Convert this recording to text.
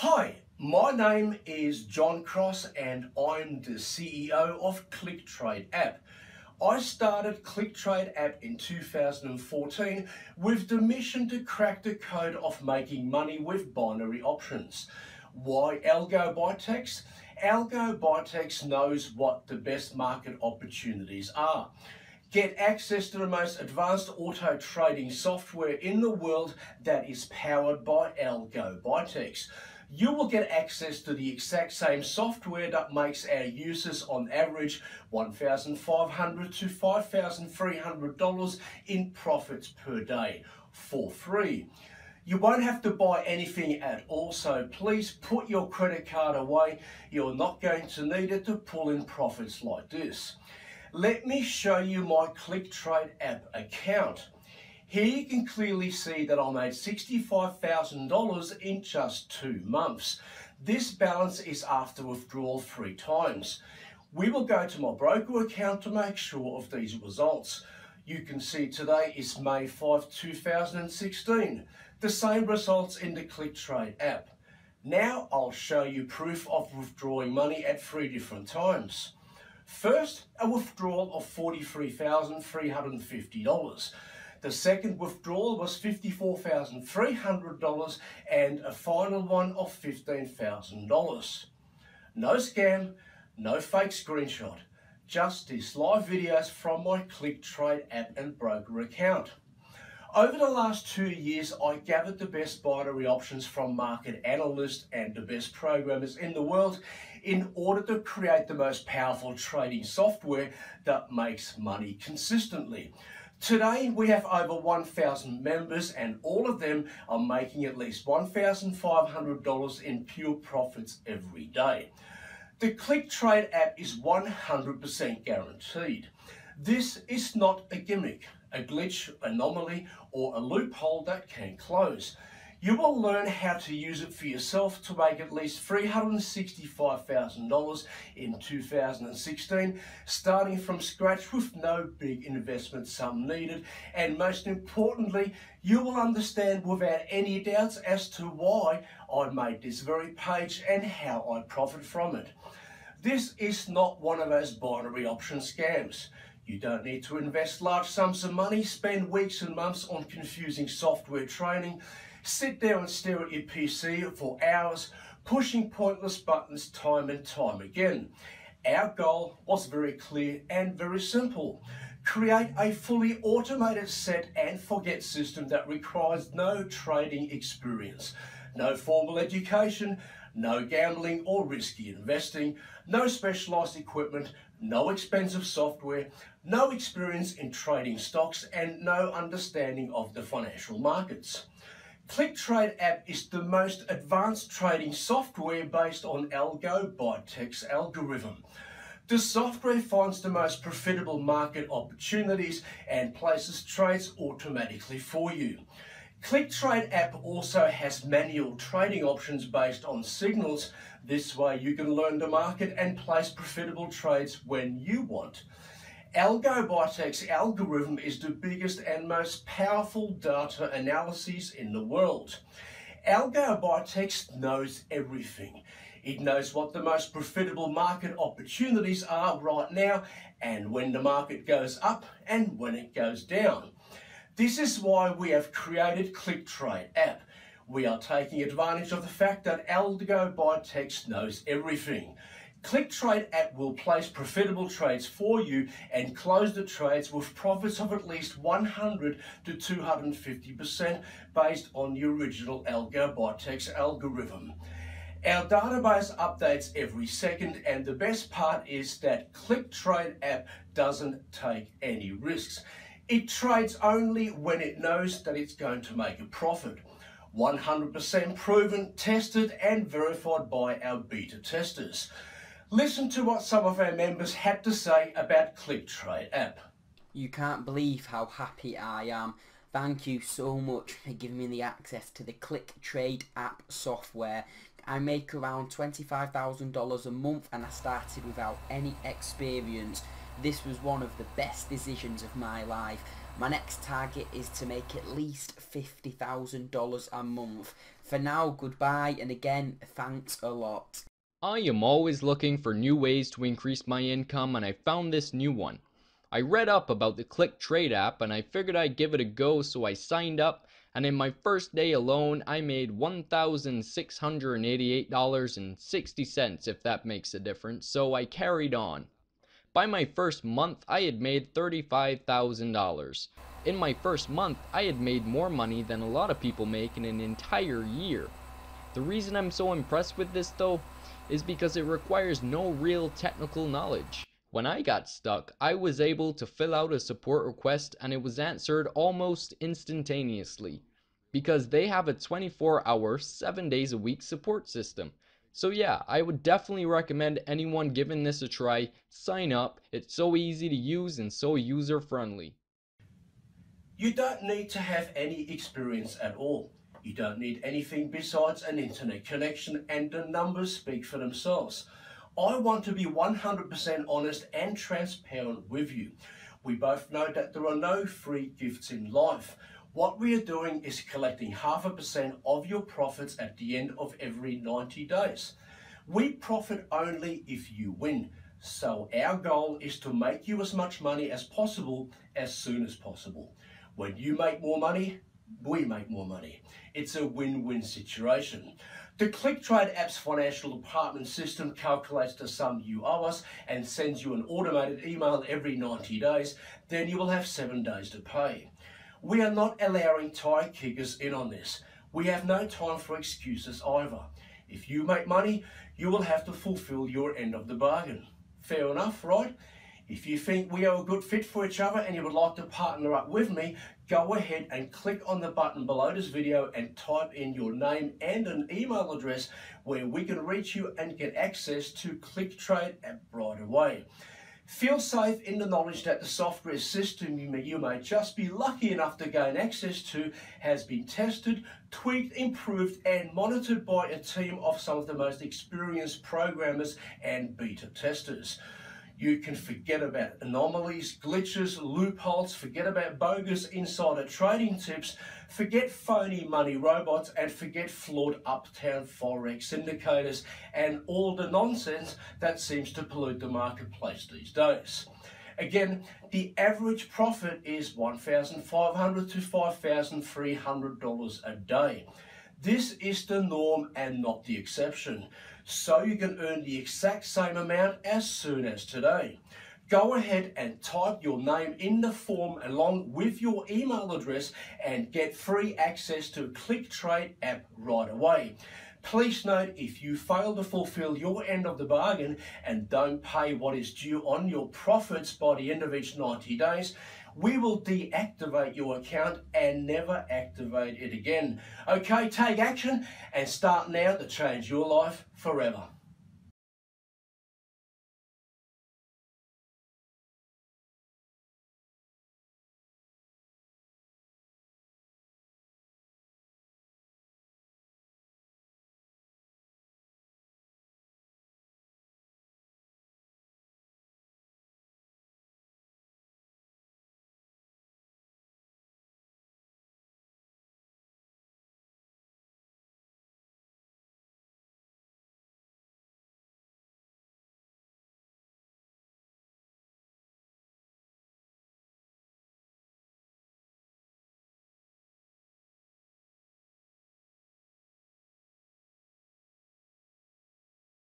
Hi, my name is John Cross and I'm the CEO of ClickTrade app. I started ClickTrade app in 2014 with the mission to crack the code of making money with binary options. Why Algo Bitex? Algo knows what the best market opportunities are. Get access to the most advanced auto trading software in the world that is powered by Algo Bitex. You will get access to the exact same software that makes our users on average 1,500 to $5,300 in profits per day for free. You won't have to buy anything at all, so please put your credit card away. You're not going to need it to pull in profits like this. Let me show you my ClickTrade app account. Here you can clearly see that I made $65,000 in just two months. This balance is after withdrawal three times. We will go to my broker account to make sure of these results. You can see today is May 5, 2016. The same results in the ClickTrade app. Now I'll show you proof of withdrawing money at three different times. First, a withdrawal of $43,350. The second withdrawal was $54,300 and a final one of $15,000. No scam, no fake screenshot, just these live videos from my ClickTrade app and broker account. Over the last two years, I gathered the best binary options from market analysts and the best programmers in the world in order to create the most powerful trading software that makes money consistently. Today, we have over 1,000 members and all of them are making at least $1,500 in pure profits every day. The ClickTrade app is 100% guaranteed. This is not a gimmick a glitch, anomaly, or a loophole that can close. You will learn how to use it for yourself to make at least $365,000 in 2016, starting from scratch with no big investment sum needed. And most importantly, you will understand without any doubts as to why I made this very page and how I profit from it. This is not one of those binary option scams. You don't need to invest large sums of money, spend weeks and months on confusing software training, sit there and stare at your PC for hours, pushing pointless buttons time and time again. Our goal was very clear and very simple. Create a fully automated set and forget system that requires no trading experience, no formal education, no gambling or risky investing, no specialised equipment, no expensive software, no experience in trading stocks and no understanding of the financial markets. ClickTrade app is the most advanced trading software based on Algo Bitex algorithm. The software finds the most profitable market opportunities and places trades automatically for you. ClickTrade app also has manual trading options based on signals. This way you can learn the market and place profitable trades when you want. Algo Bitex algorithm is the biggest and most powerful data analysis in the world. Algo Bitex knows everything. It knows what the most profitable market opportunities are right now and when the market goes up and when it goes down. This is why we have created ClickTrade app. We are taking advantage of the fact that Algo Bitex knows everything. ClickTrade app will place profitable trades for you and close the trades with profits of at least 100 to 250% based on the original Algo Bitex algorithm. Our database updates every second and the best part is that ClickTrade app doesn't take any risks. It trades only when it knows that it's going to make a profit. 100% proven, tested and verified by our beta testers. Listen to what some of our members had to say about ClickTrade app. You can't believe how happy I am. Thank you so much for giving me the access to the ClickTrade app software. I make around $25,000 a month and I started without any experience. This was one of the best decisions of my life. My next target is to make at least $50,000 a month. For now, goodbye, and again, thanks a lot. I am always looking for new ways to increase my income, and I found this new one. I read up about the Click Trade app and I figured I'd give it a go, so I signed up. And in my first day alone, I made $1,688.60, if that makes a difference, so I carried on. By my first month, I had made $35,000. In my first month, I had made more money than a lot of people make in an entire year. The reason I'm so impressed with this though is because it requires no real technical knowledge. When I got stuck, I was able to fill out a support request and it was answered almost instantaneously because they have a 24 hour, 7 days a week support system. So yeah, I would definitely recommend anyone giving this a try. Sign up. It's so easy to use and so user friendly. You don't need to have any experience at all. You don't need anything besides an internet connection and the numbers speak for themselves. I want to be 100% honest and transparent with you. We both know that there are no free gifts in life. What we are doing is collecting half a percent of your profits at the end of every 90 days. We profit only if you win. So our goal is to make you as much money as possible as soon as possible. When you make more money, we make more money. It's a win-win situation. The ClickTrade app's financial department system calculates the sum you owe us and sends you an automated email every 90 days. Then you will have seven days to pay. We are not allowing tie kickers in on this. We have no time for excuses either. If you make money, you will have to fulfill your end of the bargain. Fair enough, right? If you think we are a good fit for each other and you would like to partner up with me, go ahead and click on the button below this video and type in your name and an email address where we can reach you and get access to ClickTrade app right away. Feel safe in the knowledge that the software system you may, you may just be lucky enough to gain access to has been tested, tweaked, improved and monitored by a team of some of the most experienced programmers and beta testers. You can forget about anomalies, glitches, loopholes, forget about bogus insider trading tips, forget phony money robots, and forget flawed uptown forex indicators and all the nonsense that seems to pollute the marketplace these days. Again, the average profit is $1,500 to $5,300 a day. This is the norm and not the exception so you can earn the exact same amount as soon as today. Go ahead and type your name in the form along with your email address and get free access to ClickTrade app right away. Please note if you fail to fulfill your end of the bargain and don't pay what is due on your profits by the end of each 90 days, we will deactivate your account and never activate it again. Okay, take action and start now to change your life forever.